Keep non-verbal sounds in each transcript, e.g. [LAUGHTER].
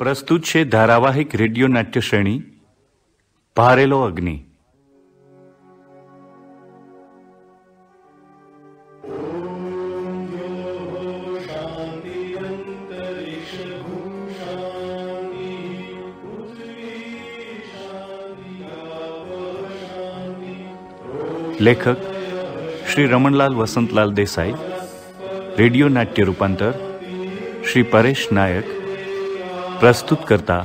પ્રસ્તુત છે ધારાવાહિક રેડિયો નાટ્ય શ્રેણી ભારેલો અગ્નિ લેખક શ્રી રમણલાલ વસંતલાલ દેસાઈ રેડિયો નાટ્ય રૂપાંતર શ્રી પરેશ નાયક પ્રસ્તુત કરતા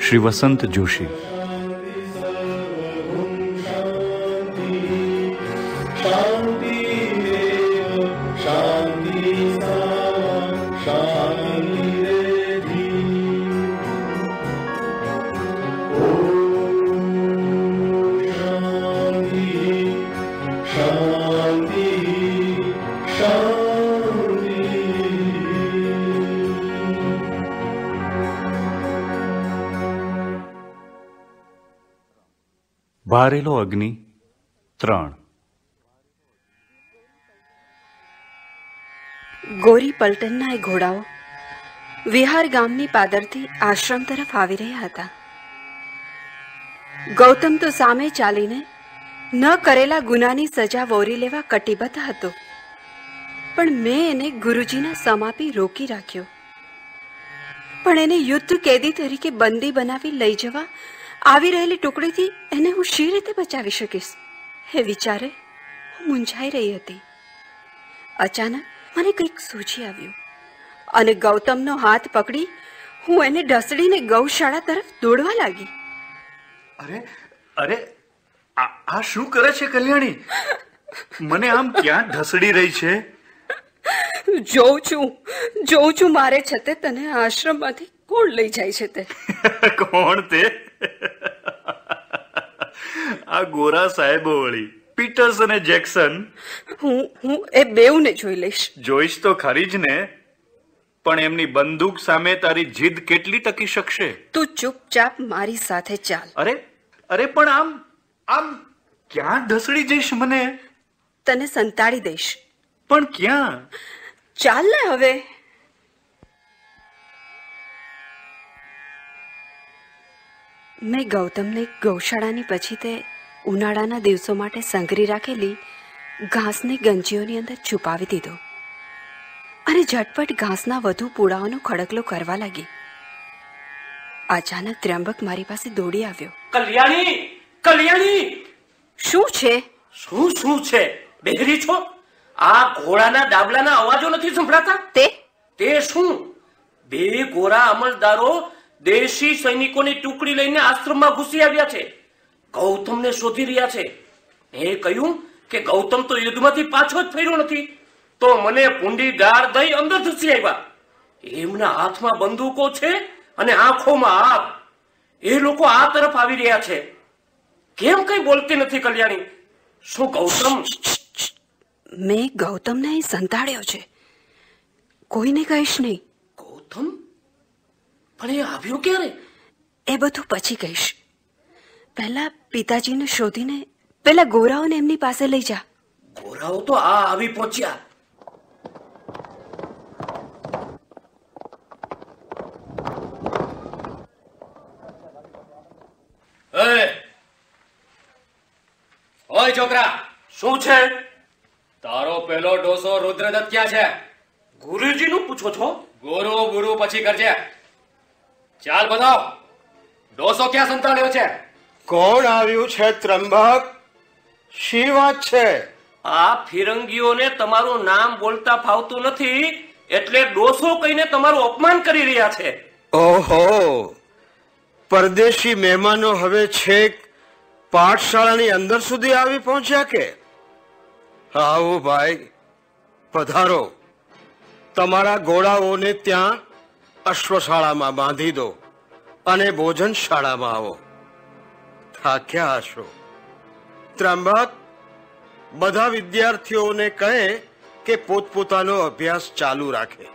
શ્રી વસંત જોશી. ભારેલો અગ્નિ ત્રણ. ગોરી પલટનના એ ઘોડાઓ વિહાર ગામની પાદરથી આશ્રમ તરફ આવી રહ્યા હતા. ગૌતમ તો સામે ચાલીને ન કરેલા ગુનાની સજા વોરી લેવા કટિબદ્ધ હતો. પણ મેં એને ગુરુજીના સમાપી રોકી રાખ્યો. પણ એને યુદ્ધ કેદી તરીકે બંદી બનાવી લઈ જવા આવી રહેલી ટુકડીથી એને હું શી રીતે બચાવી શકીશ? એ વિચારે હું મૂંઝાઈ રહી હતી. અચાનક મને કંઈક સૂઝી આવ્યું અને ગૌતમનો હાથ પકડી હું એને ઢસડીને ગૌશાળા તરફ દોડવા લાગી. અરે અરે આ આ શું કરે છે કલ્યાણી? મને આમ ક્યાં ઢસડી રહી છે? જોઉં છું જોઉં છું મારે છતે તને આશ્રમમાંથી કોણ લઈ જાય છે તે? [LAUGHS] કોણ તે? [LAUGHS] આ ગોરા સાહેબો વળી પીટર્સ અને જેક્સન. હું હું એ બેઉને જોઈ લઈશ. જોઈશ તો ખરી જ ને પણ એમની બંદૂક સામે તારી જીદ કેટલી ટકી શકશે? તું ચૂપચાપ મારી સાથે ચાલ. અરે અરે પણ આમ આમ ક્યાં ઢસડી જઈશ મને? તને સંતાડી દઈશ. પણ ક્યાં? ચાલ ને હવે. મેં ગૌતમને ગૌશાળાની પછી તે ઉનાળાના દિવસો માટે સંઘરી રાખેલી ઘાસની ગંજીઓની અંદર છુપાવી દીધો. અને ઝટપટ ઘાસના વધુ પૂળાઓનો ખડકલો કરવા લાગી. અચાનક ત્ર્યંબક મારી પાસે દોડી આવ્યો. કલ્યાણી! કલ્યાણી! શું છે? શું શું છે? બેગરી છો? આ ઘોડાના ડાબલાના અવાજો નથી સંભળાતા? તે? તે શું? બે ગોરા અમલદારો દેશી સૈનિકોની ટુકડી લઈને આશ્રમમાં ઘૂસી આવ્યા છે. ગૌતમને શોધી રહ્યા છે. એ કહ્યું કે ગૌતમ તો યુદ્ધમાંથી પાછો જ ફર્યો નથી. તો મને પૂંડી ગાર દઈ અંદર ધસી આવ્યા. એમના હાથમાં બંદૂકો છે અને આંખોમાં આગ. એ લોકો આ તરફ આવી રહ્યા છે. કેમ કઈ બોલતી નથી કલ્યાણી? શું ગૌતમ? મેં ગૌતમને સંતાડ્યો છે. કોઈને કહીશ નહીં. ગૌતમ? પણ એ આવ્યો ક્યારે? એ બધું પછી કહીશ. પહેલા પિતાજીને શોધીને પેલા ગોરાઓને એમની પાસે લઈ જા. ગોરાઓ તો આ આવી પહોંચ્યા. ઓય છોકરા શું છે? તારો પેલો ડોસો રુદ્રદત્ત ક્યાં છે? ગુરુજી નું પૂછો છો? ગુરુ ગુરુ પછી કરજે. ચાલ બતાવ ડોસો ક્યાં સંતાડ્યો છે? કોણ આવ્યું છે ત્રંબક? શી વાત છે? આ ફિરંગીઓને તમારું નામ બોલતા ફાવતું નથી એટલે ડોસો કહીને તમારું અપમાન કરી રહ્યા છે. ઓહો પરદેશી મહેમાનો હવે છેક પાઠશાળાની અંદર સુધી આવી પહોંચ્યા કે? આવો ભાઈ પધારો. તમારા ઘોડાઓને ત્યાં અશ્વશાળામાં બાંધી દો અને ભોજનશાળામાં આવો. થાક્યા હશો. ત્રંબક બધા વિદ્યાર્થીઓને કહે કે પોતપોતાનો અભ્યાસ ચાલુ રાખે.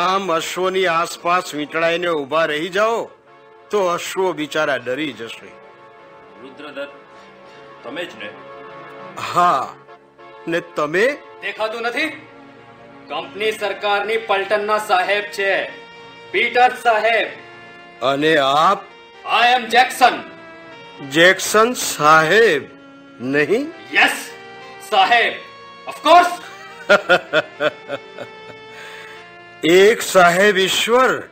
આમ અશ્વની આસપાસ વીંટળાઈને ઊભા રહી જાઓ તો અશ્વો બિચારા ડરી જશે. રુદ્રદત્ત તમે જ ને? હા ને તમે? દેખાતું નથી? કંપની સરકારની પલટનના સાહેબ છે. પીટર સાહેબ. અને આપ? આઈ એમ જેક્સન જેક્સન સાહેબ નહીં? યસ સાહેબ. ઓફકોર્સ [LAUGHS] એક સાહેબ ઈશ્વર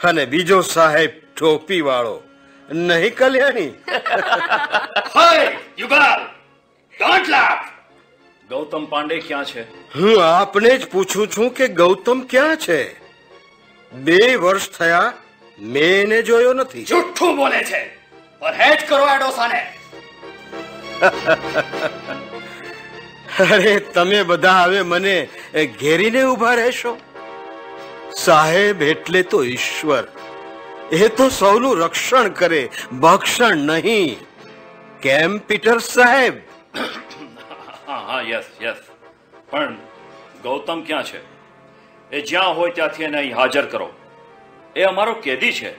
અને બીજો સાહેબ ટોપી વાળો નહીં Kalyani? Hi Yugal don't laugh Gautam Pandey ક્યાં છે? હું આપને જ પૂછું છું કે ગૌતમ ક્યાં છે? બે વર્ષ થયા મેં એને જોયો નથી. જુઠ્ઠું બોલે છે. પરહેજ કરો આ ડોસાને અરે તમે બધા હવે મને ઘેરીને ઊભા રહેશો? સાહેબ એટલે તો ઈશ્વર. એ તો સૌનું રક્ષણ કરે ભક્ષણ નહીં. કેમ પીટર સાહેબ? હા હા યસ યસ. પણ ગૌતમ ક્યાં છે? એ જ્યાં હોય ત્યાંથી એને અહીં હાજર કરો. એ અમારો કેદી છે.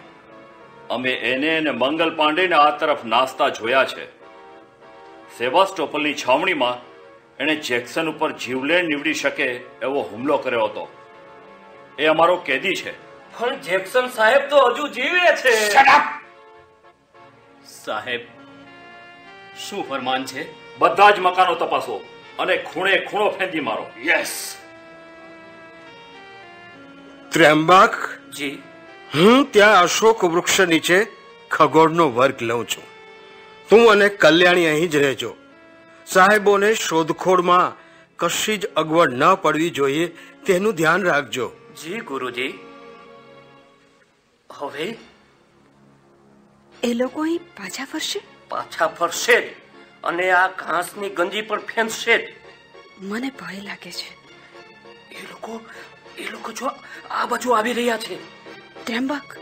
અમે એને અને મંગલ પાંડેને આ તરફ નાસ્તા જોયા છે. સેવાસ્ટોપલની છાવણીમાં એણે જેક્સન ઉપર જીવલેણ નીવડી શકે એવો હુમલો કર્યો હતો. એ અમારો કેદી છે. પણ જેક્સન સાહેબ તો હજુ જીવે છે. સાહેબ શું ફરમાન છે? બધા જ મકાનો તપાસો અને ખૂણે ખૂણો ફેંદી મારો. યસ ત્ર્યંબક? જી. હું ત્યાં અશોક વૃક્ષ નીચે ખગોળનો વર્ગ લઉં છું. તું અને કલ્યાણી અહીં જ રહેજો. સાહેબોને શોધખોળમાં કશી જ અગવડ ન પડવી જોઈએ તેનું ધ્યાન રાખજો. જી ગુરુજી. હવે? એ લોકો અહીં પાછા ફરશે? પાછા ફરશે જ. અને આ ઘાસની ગંજી પણ ફેંસશે જ. મને ભય લાગે છે. એ લોકો એ લોકો જો આ બાજુ આવી રહ્યા છે. ત્રેમ્બક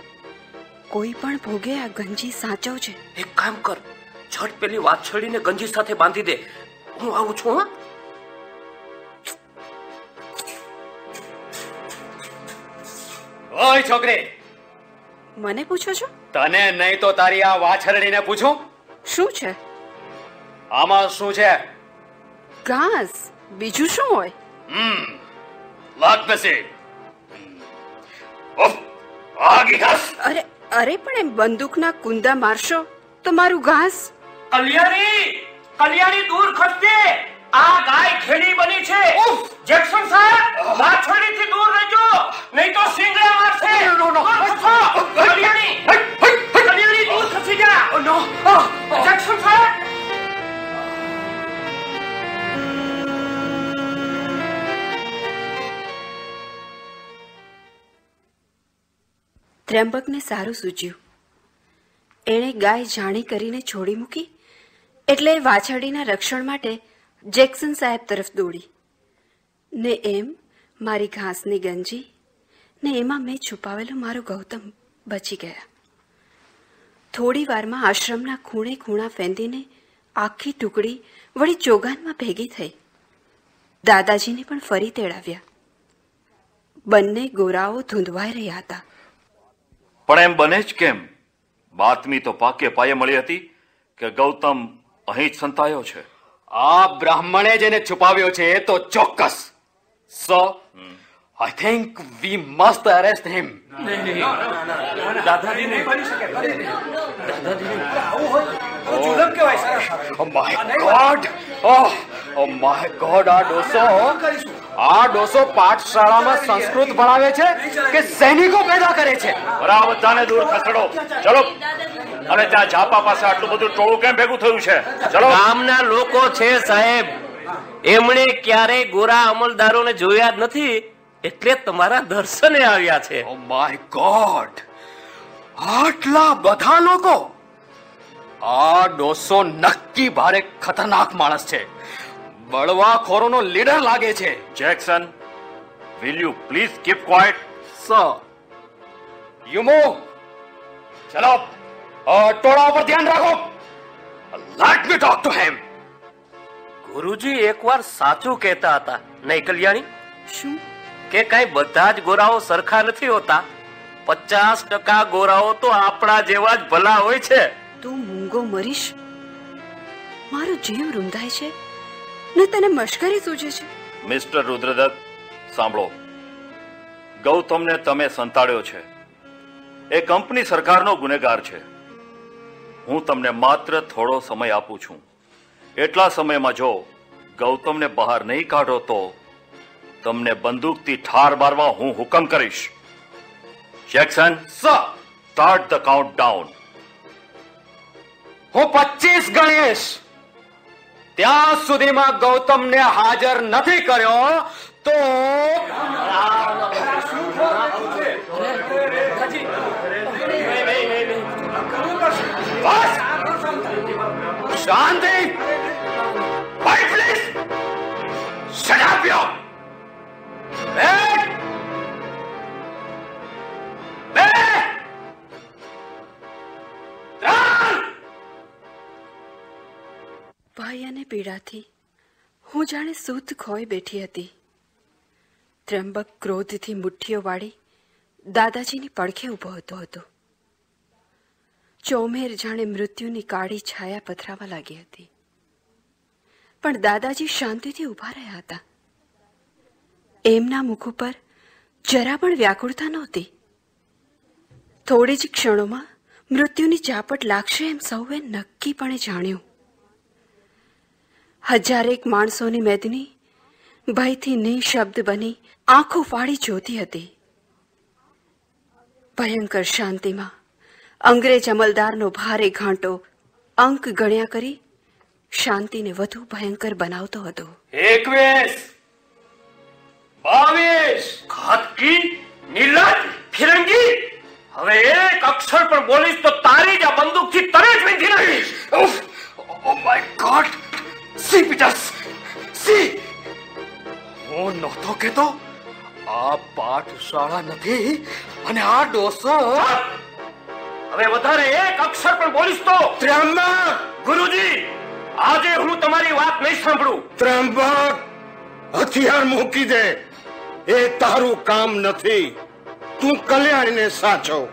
કોઈ પણ ભોગે આ ગંજી સાચવ છે. એક કામ કર છટ પેલી વાછળીને ગંજી સાથે બાંધી દે. હું આવું છું હા? ઓય છોકરી! મને પૂછો છો? તને નહીં તો તારી આ વાછરડીને પૂછું? શું છે? આમાં શું છે? ઘાસ બીજું શું હોય? લાગ બેસી આગી ઘાસ. અરે અરે પણ એમ બંદૂકના કુંદા મારશો તો મારું ઘાસ? કલ્યાણી કલ્યાણી દૂર ખસજે. આ ગાય ખેડી બની છે. જેક્સન સાહેબ વાછરડી થી દૂર રહેજો. નહીં તો સિંગડા મારશે. કલ્યાણી કલ્યાણી દૂર ખસી જા. જેક્સન સાહેબ ત્ર્યંબકને સારું સૂચ્યું એણે ગાય જાણી કરીને છોડી મૂકી એટલે વાછરડીના રક્ષણ માટે જેક્સન સાહેબ તરફ દોડી. ને એમ મારી ઘાસની ગંજી, ને એમાં મેં છુપાવેલો મારો ગૌતમ બચી ગયા. થોડી વારમાં આશ્રમના ખૂણે ખૂણા ફેંદીને આખી ટુકડી વળી ચોગાનમાં ભેગી થઈ. દાદાજીને પણ ફરી તેડાવ્યા. બંને ગોરાઓ ધૂંધવાઈ રહ્યા હતા. પણ એમ બને જ કેમ? બાતમી તો પાકે પાયે મળી હતી કે ગૌતમ અહીં જ સંતાયો છે. આ બ્રાહ્મણે જેને છુપાવ્યો છે એ તો ચોક્કસ. So I think we must arrest him દાદાજીને oh my God oh oh my God આ ડોસો. આ ડોસો પાઠશાળામાં સંસ્કૃત ભણાવે છે કે સૈનિકો પેદા કરે છે? બરાબર બધાને દૂર ખસેડો. ચલો. અને ત્યાં ઝાપા પાસે આટલું બધું ટોળું કેમ ભેગું થયું છે? ચલો. ગામના લોકો છે સાહેબ. એમણે ક્યારેય ગોરા અમલદારોને જોયા જ નથી એટલે તમારા દર્શને આવ્યા છે. ઓ માય ગોડ આટલા બધા લોકો? આ ડોસો નક્કી ભારે ખતરનાક માણસ છે. બળવાખોરોનો લીડર લાગે છે. Jackson will you please keep quiet sir you move ચલો ટોળા ઉપર ધ્યાન રાખો. Let me talk to him Guruji એકવાર સાચું કહેતા હતા. નહીં કલ્યાણી? શું? કે કઈ બધા જ ગોરાઓ સરખા નથી હોતા? પચાસ ટકા ગોરાઓ તો આપણા જેવા જ ભલા હોય છે. તું મૂંગો મરીશ? મારો જીવ રૂંધાય છે? ને તને મશ્કરી સૂજે છે? મિસ્ટર રુદ્રદત્ત સાંભળો. ગૌતમને તમે સંતાડ્યો છે. એ કંપની સરકારનો ગુનેગાર છે. હું તમને માત્ર થોડો સમય આપું છું. એટલા સમયમાં જો ગૌતમને બહાર નહીં કાઢો તો તમને બંદૂકથી ઠાર મારવા હું હુકમ કરીશ. Jackson start the count down હું પચીસ ગણીશ! ત્યાં સુધીમાં ગૌતમને હાજર નથી કર્યો તો! શાંતિ પીડાથી હું જાણે સૂત ખોઈ બેઠી હતી. ત્રંબક ક્રોધથી મુઠ્ઠીઓ વાળી દાદાજીની પડખે ઊભો હતો હતો. ચોમેર જાણે મૃત્યુની કાળી છાયા પથરાવા લાગી હતી. પણ દાદાજી શાંતિથી ઊભા રહ્યા હતા. એમના મુખ ઉપર જરા પણ વ્યાકુળતા નહોતી. થોડી જ ક્ષણોમાં મૃત્યુની ચાપટ લાગશે એમ સૌએ નક્કીપણે જાણ્યું. હજારેક માણસોની મેદની ભયથી નિઃશબ્દ બની આંખો ફાડી જોતી હતી. ભયંકર શાંતિમાં અંગ્રેજ અમલદારનો ભારે ઘાંટો અંક ગણ્યા કરી શાંતિને વધુ ભયંકર બનાવતો હતો. એકવીસ બાવીસ ઘાતકી નિર્લજ ફિરંગી. હવે એક અક્ષર પણ બોલીશ તો તારી જ આ બંદૂકથી તરે જ વીંધી નાખીશ! ઓ my god. See Peters ¡Sí! હું નહોતો કેતો આ પાઠશાળા નથી અને આ ડોસો હવે વધારે એક અક્ષર પણ બોલીશ તો. ત્રંબા ગુરુજી આજે હું તમારી વાત નહીં સાંભળું. ત્રંબા હથિયાર મૂકી દે. એ તારું કામ નથી. તું કલ્યાણને સાચો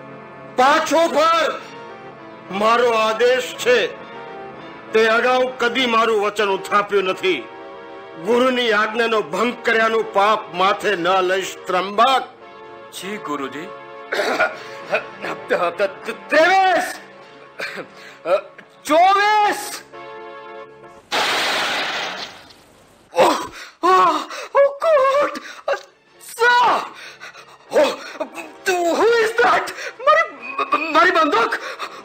પાછો ફર. મારો આદેશ છે. તે અગાઉ કદી મારું વચન ઉથાપ્યું નથી. ગુરુની આજ્ઞાનો ભંગ કર્યાનું પાપ માથે ન લઈશ ત્રંબક. જી ગુરુજી. ત્રેવીસ. ચોવીસ. Who is that?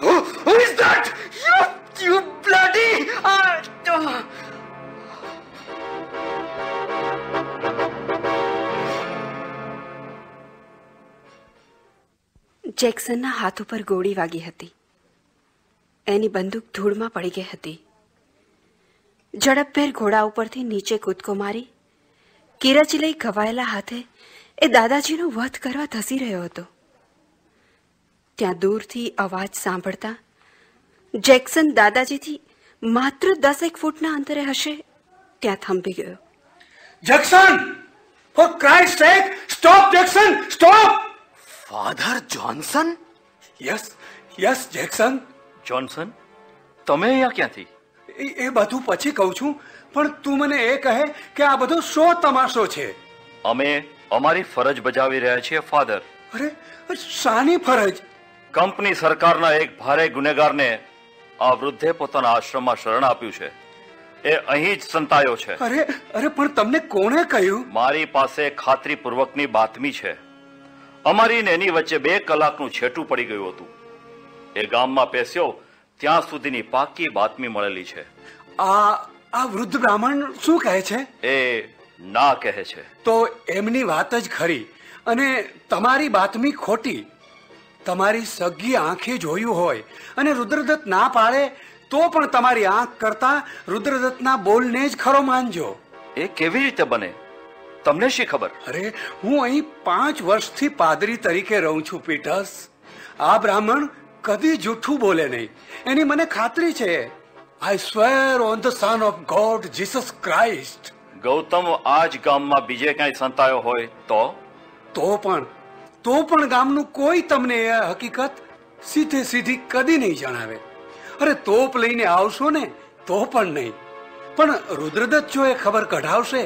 Who, who is that? You, you bloody! Uh, જેક્સનના હાથ ઉપર ગોળી વાગી હતી. એની બંદૂક ધૂળમાં પડી ગઈ હતી. ઝડપભેર ઘોડા ઉપરથી નીચે કૂદકો મારી કિરચ લઈ ઘવાયેલા હાથે એ દાદાજીનો વધ કરવા ધસી રહ્યો હતો. ત્યાં દૂરથી અવાજ સાંભળતા જેક્સન દાદાજીથી માત્ર દસેક ફૂટના અંતરે હશે ત્યાં થંભી ગયો. Jackson! For Christ sake stop Jackson! Stop Father Johnson yes yes Jackson. Johnson તમે અહીંયા ક્યાંથી? એ એ બધું પછી કહું છું પણ તું મને એ કહે કે આ બધો શો તમાશો છે. અમે અમારી ફરજ બજાવી રહ્યા છીએ ફાધર અરે શાની ફરજ? કંપની સરકારના એક ભારે ગુનેગારને આ વૃદ્ધે પોતાના આશ્રમમાં શરણ આપ્યું છે. એ અહીં જ સંતાયો છે. અરે અરે પણ તમને કોણે કહ્યું? મારી પાસે ખાતરીપૂર્વકની બાતમી છે. અમારી ને એની વચ્ચે બે કલાકનું છેટું પડી ગયું હતું. એ ગામમાં પેસ્યો ત્યાં સુધીની પાકી બાતમી મળેલી છે. આ આ વૃદ્ધ બ્રાહ્મણ શું કહે છે? એ ના કહે છે. તો એમની વાત જ ખરી. અને તમારી બાતમી ખોટી. તમારી સગી આંખે જોયું હોય અને રુદ્રદત્ત ના પાડે તો પણ તમારી આંખ કરતા રુદ્રદત્તના બોલને જ ખરો માનજો. એ કેવી રીતે બને? તમને શી ખબર? અરે હું અહીં પાંચ વર્ષથી પાદરી તરીકે રહું છું પીટર્સ આ બ્રાહ્મણ કદી જૂઠું બોલે નહીં. એની મને ખાતરી છે. I swear on the son of God Jesus Christ Gautam આ જ ગામમાં બીજે ક્યાંય સંતાયો હોય તો? તો પણ તો પણ ગામનું કોઈ તમને એ હકીકત સીધે સીધી કદી નહીં જણાવે. અરે તોપ લઈને આવશો ને તો પણ નહીં. પણ રુદ્રદત્ત જો એ ખબર કઢાવશે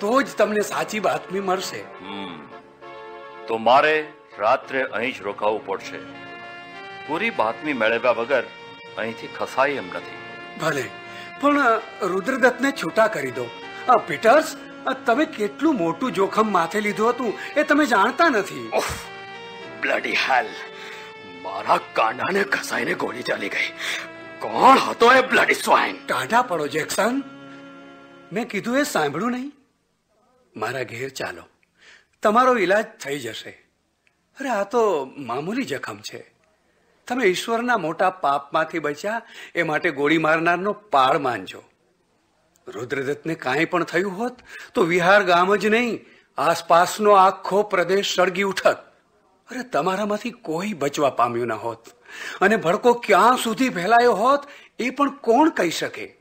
તો જ તમને સાચી બાતમી મળશે. હમ. તો મારે રાત્રે અહીં જ રોકાવું પડશે. પૂરી બાતમી મેળવ્યા વગર અહીંથી ખસાય એમ નથી. ભલે પણ રુદ્રદત્તને છૂટા કરી દો. પીટર્સ તમે કેટલું મોટું જોખમ માથે લીધું હતું એ તમે જાણતા નથી. બ્લડી હેલ મારા કાંડાને ઘસાઈને ગોળી ચાલી ગઈ. કોણ હતો એ બ્લડી સ્વાઇન ટાઢા પડો જેક્સન. મેં કીધું એ સાંભળ્યું નહીં. મારા ઘેર ચાલો. તમારો ઈલાજ થઈ જશે. અરે આ તો મામૂલી જખમ છે. તમે ઈશ્વરના મોટા પાપમાંથી બચ્યા એ માટે ગોળી મારનારનો પાળ માનજો રુદ્રદત્તને કાંઈ પણ થયું હોત તો વિહાર ગામ જ નહીં, આસપાસનો આખો પ્રદેશ સળગી ઉઠત. અરે તમારામાંથી કોઈ બચવા પામ્યું ન હોત. અને ભડકો ક્યાં સુધી ફેલાયો હોત એ પણ કોણ કહી શકે?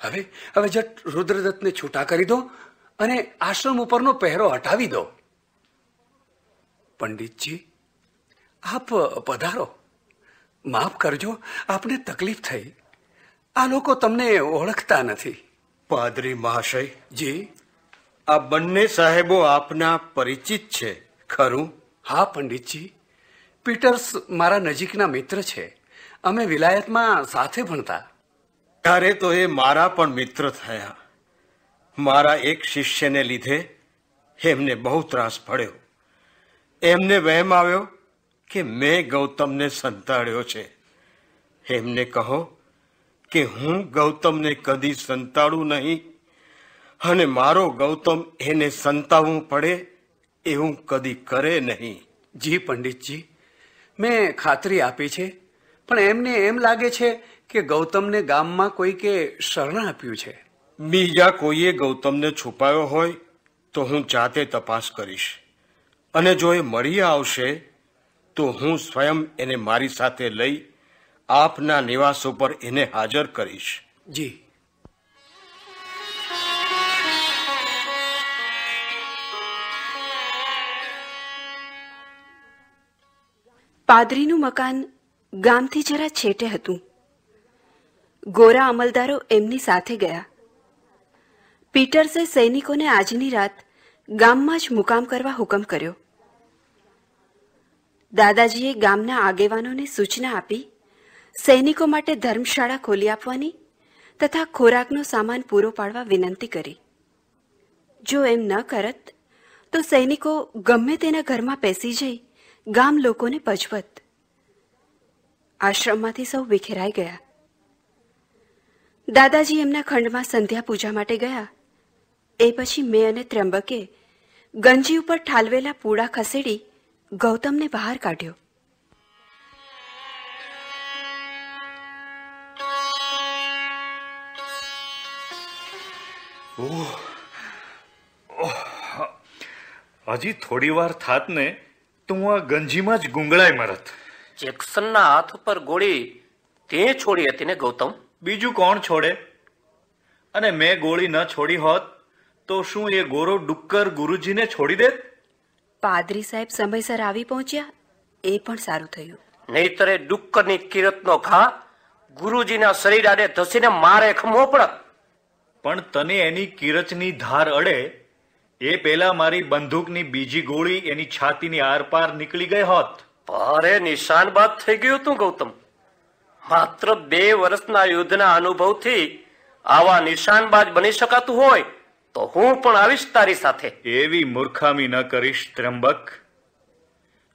હવે હવે જટ રુદ્રદત્તને છૂટા કરી દો અને આશ્રમ ઉપરનો પહેરો હટાવી દો. પંડિતજી, આપ પધારો. માફ કરજો, આપને તકલીફ થઈ. આ લોકો તમને ઓળખતા નથી. પાદરી મહાશય જી આ બંને સાહેબો આપના પરિચિત છે ખરું? હા પંડિતજી. પીટર્સ મારા નજીકના મિત્ર છે. અમે વિલાયતમાં સાથે ભણતા. ત્યારે તો એ મારા પણ મિત્ર થયા. મારા એક શિષ્યને લીધે એમને બહુ ત્રાસ પડ્યો. એમને વહેમ આવ્યો કે મેં ગૌતમને સંતાડ્યો છે. એમને કહો કે હું ગૌતમને કદી સંતાડું નહીં અને મારો ગૌતમ એને સંતાવવું પડે એવું કદી કરે નહીં. જી પંડિતજી મેં ખાતરી આપી છે પણ એમને એમ લાગે છે કે ગૌતમને ગામમાં કોઈકે શરણ આપ્યું છે. બીજા કોઈએ ગૌતમને છુપાયો હોય તો હું જાતે તપાસ કરીશ. અને જો એ મળી આવશે તો હું સ્વયં એને મારી સાથે લઈ આપના નિવાસ ઉપર એને હાજર કરીશ. જી. પાદરીનું મકાન ગામથી જરા છેટે હતું. ગોરા અમલદારો એમની સાથે ગયા. પીટર્સે સૈનિકોને આજની રાત ગામમાં જ મુકામ કરવા હુકમ કર્યો. દાદાજીએ ગામના આગેવાનોને સૂચના આપી સૈનિકો માટે ધર્મશાળા ખોલી આપવાની તથા ખોરાકનો સામાન પૂરો પાડવા વિનંતી કરી. જો એમ ન કરત, તો સૈનિકો ગમે તેના ઘરમાં પેસી જઈ ગામ લોકોને પજવત. આશ્રમમાંથી સૌ વિખેરાઈ ગયા. દાદાજી એમના ખંડમાં સંધ્યા પૂજા માટે ગયા. એ પછી મેં અને ત્ર્યંબકે ગંજી ઉપર ઠાલવેલા પૂડા ખસેડી ગૌતમને બહાર કાઢ્યો. હજી થોડી વાર થાત ને તો હું આ ગંજીમાં જ ગુંગળાય મરત. જેક્સનના હાથ ઉપર ગોળી તે છોડી હતી ને ગૌતમ? બીજું કોણ છોડે? અને મેં ગોળી ન છોડી હોત તો શું એ ગોરો ડુક્કર ગુરુજીને છોડી દેત? પાદરી સાહેબ સમયસર આવી પહોંચ્યા એ પણ સારું થયું. નહીતરે ડુક્કરની કિરતનો ઘા ગુરુજીના શરીર આડે ધસીને મારે ખમો પડત. પણ તને એની કિરચની ધાર અડે એ પેલા મારી બંદૂકની બીજી ગોળી એની છાતીની આરપાર નીકળી ગઈ હોત. ભારે નિશાન બાદ થઈ ગયું તું ગૌતમ. માત્ર બે વર્ષના યુદ્ધના અનુભવથી આવા નિશાનબાજ બની શકાતું હોય તો હું પણ આવીશ તારી સાથે. એવી મૂર્ખામી ન કરીશ ત્રંબક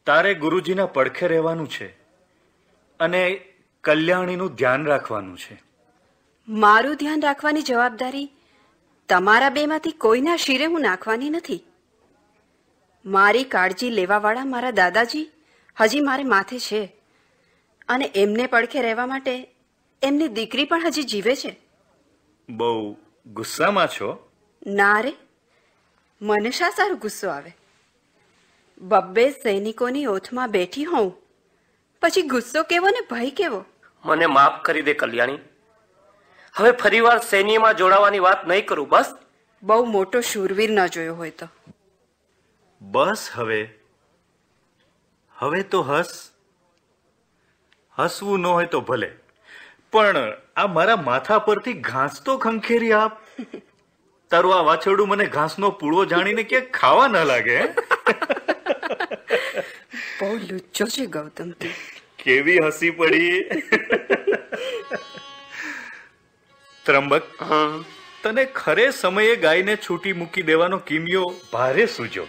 તારે ગુરુજીના પડખે રહેવાનું છે અને કલ્યાણીનું ધ્યાન રાખવાનું છે. મારું ધ્યાન રાખવાની જવાબદારી તમારા બેમાંથી કોઈના શિરે હું નાખવાની નથી. મારી કાળજી લેવાવાળા મારા દાદાજી હજી મારે માથે છે અને એમને પડખે રહેવા માટે એમની દીકરી પણ હજી જીવે છે. બહુ ગુસ્સામાં છો? ના રે મને શા સારો ગુસ્સો આવે? બબ્બે સૈનિકોની ઓથમાં બેઠી હોઉં પછી ગુસ્સો કેવો ને ભય કેવો? મને માફ કરી દે કલ્યાણી. હવે ફરીવાર સૈન્યમાં જોડાવાની વાત નહીં કરું બસ? બહુ મોટો શૂરવીર ન જોયો હોય તો. બસ હવે. હવે તો હસ. હસવું ન હોય તો ભલે. પણ આ મારા માથા પરથી ઘાસ તો ખંખેરી આપ. તારું આ વાછરડું મને ઘાસનો પૂળો જાણીને ક્યાંક ખાવા ન લાગે? બહુ લુચ્ચો છે ગૌતમ કેવી હસી પડી. ત્રંબક? તને ખરે સમયે ગાયને છૂટી મૂકી દેવાનો કિમિયો ભારે સૂજો.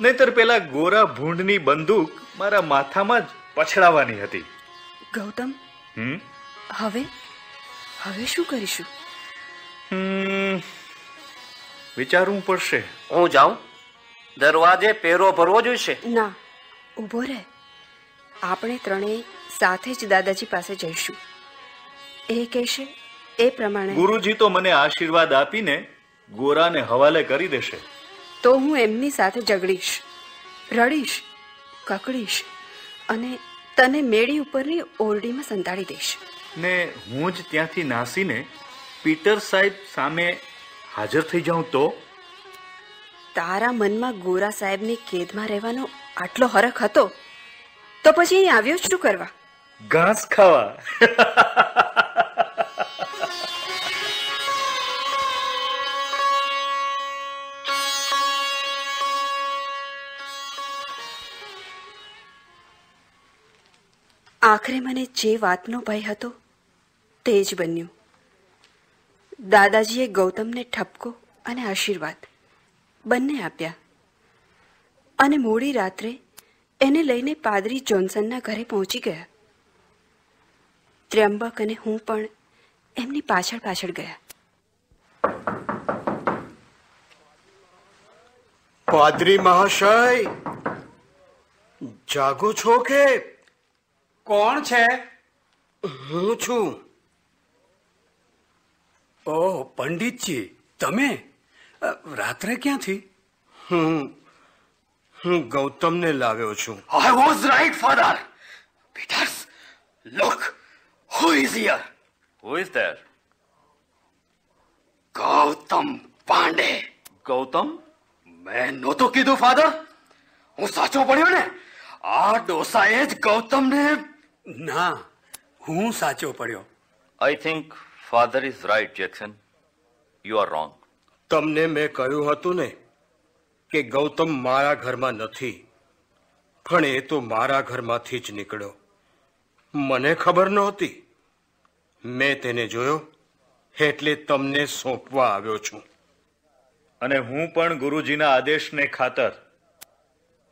નહીતર પેલા ગોરા ભૂંડની બંદૂક મારા માથામાં જ પછડાવાની હતી. ગૌતમ હમ? હવે? હવે શું કરીશું? હમ, વિચારવું પડશે. હું જાઉં? દરવાજે પેરો ભરવો જોઈશે? ના ઊભો રહે. આપણે ત્રણેય સાથે જ દાદાજી પાસે જઈશું. એ કહેશે એ પ્રમાણે. ગુરુજી તો મને આશીર્વાદ આપીને ગોરાને હવાલે કરી દેશે. તો હું એમની સાથે ઝઘડીશ રડીશ કકડીશ અને તને મેળી ઉપરની ઓરડીમાં સંતાડી દઈશ. ને હું જ ત્યાંથી નાસીને પીટર સાહેબ સામે હાજર થઈ જાઉં તો? તારા મનમાં ગોરા સાહેબની કેદમાં રહેવાનો આટલો હરખ હતો તો પછી અહીં આવ્યો શું કરવા? ઘાસ ખાવા. [LAUGHS] આખરે મને જે વાતનો ભય હતો, તે જ બન્યું. દાદાજીએ ગૌતમને ઠપકો અને આશીર્વાદ બંને આપ્યા. અને મોડી રાત્રે એને લઈને પાદરી જોન્સનના ઘરે પહોંચી ગયા. ત્ર્યંબક અને હું પણ એમની પાછળ પાછળ ગયા. પાદરી મહાશય, જાગો છો કે? કોણ છે? હું છું. ઓહ પંડિતજી તમે? રાત્રે ક્યાંથી? હું હું ગૌતમને લાવ્યો છું. I was right Father Peters look who is here who is there Gautam Pandey. Gautam? મેં નહોતું કીધું ફાધર હું સાચો પડ્યો ને? આ ડોસાએ જ ગૌતમને ના હું સાચો પડ્યો. I think Father is right Jackson you are wrong તમને મેં કહ્યું હતું ને કે ગૌતમ મારા ઘરમાં નથી પણ એ તો મારા ઘરમાંથી જ નીકળ્યો. મને ખબર નહોતી. મેં તેને જોયો એટલે તમને સોંપવા આવ્યો છું. અને હું પણ ગુરુજીના આદેશને ખાતર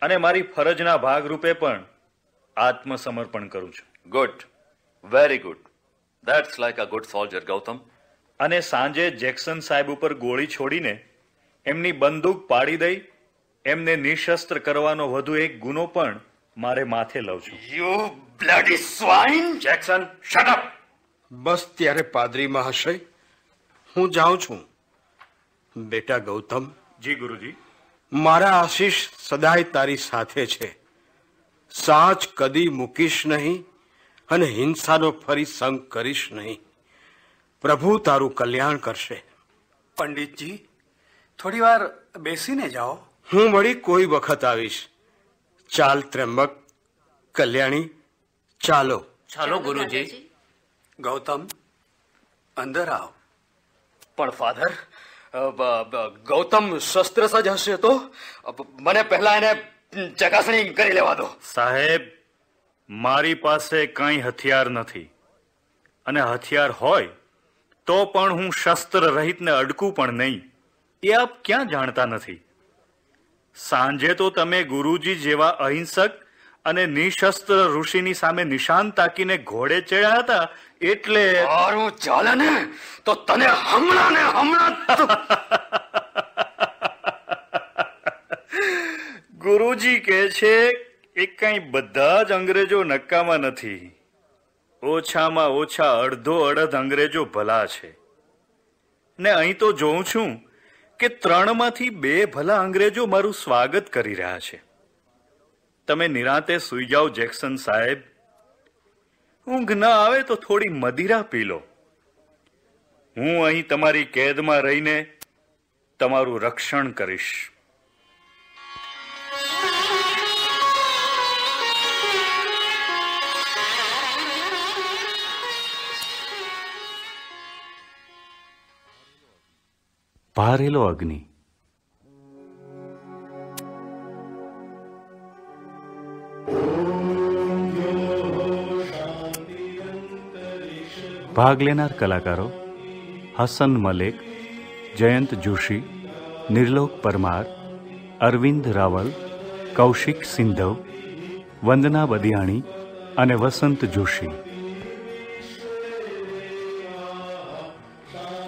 અને મારી ફરજના ભાગરૂપે પણ આત્મસમર્પણ કરું છું. Good very good that's like a good soldier Gautam અને સાંજે જેક્સન સાહેબ ઉપર ગોળી છોડીને એમની બંદૂક પાડી દઈ એમને નિશસ્ત્ર કરવાનો વધુ એક ગુનો પણ મારે માથે લઉં છું. You bloody swine Jackson shut up બસ ત્યારે પાદરી મહાશય હું જાઉં છું. બેટા ગૌતમ જી ગુરુજી. મારા આશીષ સદાય તારી સાથે છે. સાચ કદી મૂકીશ નહીં અને હિંસાનો ફરી સંગ કરીશ નહીં. પ્રભુ તારું કલ્યાણ કરશે. પંડિતજી થોડી વાર બેસીને જાઓ. હું વળી કોઈ વખત આવીશ. ચાલ ત્રંબક કલ્યાણી ચાલો. ચાલો ગુરુજી. ગૌતમ અંદર આવ. પણ ફાધર ગૌતમ શસ્ત્ર સજ હશે તો? મને પહેલા એને ચકાસણી કરી લેવા દો. સાહેબ મારી પાસે કંઈ હથિયાર નથી. અને હથિયાર હોય તો પણ હું શસ્ત્ર રહિતને અડકું પણ નહીં. એ આપ ક્યાં જાણતા નથી? સાંજે તો તમે ગુરુજી જેવા અહિંસક અને નિશસ્ત્ર ઋષિની સામે નિશાન તાકીને ઘોડે ચડ્યા હતા એટલે મારું ચાલે ને તો તને હમણાં ને હમણાં ત- ગુરુજી કહે છે એ કઈ બધા જ અંગ્રેજો નક્કામાં નથી. ઓછામાં ઓછા અડધો અડધ અંગ્રેજો ભલા છે. ને અહીં તો જોઉં છું કે ત્રણમાંથી બે ભલા અંગ્રેજો મારું સ્વાગત કરી રહ્યા છે. તમે નિરાંતે સૂઈ જાઓ, જેક્સન સાહેબ. ઊંઘ ન આવે તો થોડી મદિરા પી લો. હું અહીં તમારી કેદમાં રહીને તમારું રક્ષણ કરીશ. પારેલો અગ્નિ. ભાગ લેનાર કલાકારો, હસન મલેક, જયંત જોશી, નિર્લોક પરમાર, અરવિંદ રાવલ, કૌશિક સિંધવ, વંદના બદિયાણી અને વસંત જોશી.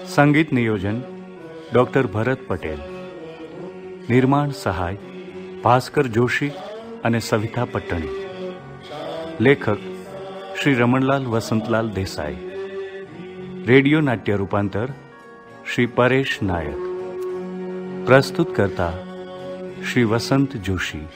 સંગીત નિયોજન ડોક્ટર ભરત પટેલ, નિર્માણ સહાય ભાસ્કર જોશી અને સવિતા પટ્ટણી, લેખક શ્રી રમણલાલ વસંતલાલ દેસાઈ, રેડિયો નાટ્ય રૂપાંતર શ્રી પરેશ નાયક પ્રસ્તુત કરતા શ્રી વસંત જોશી.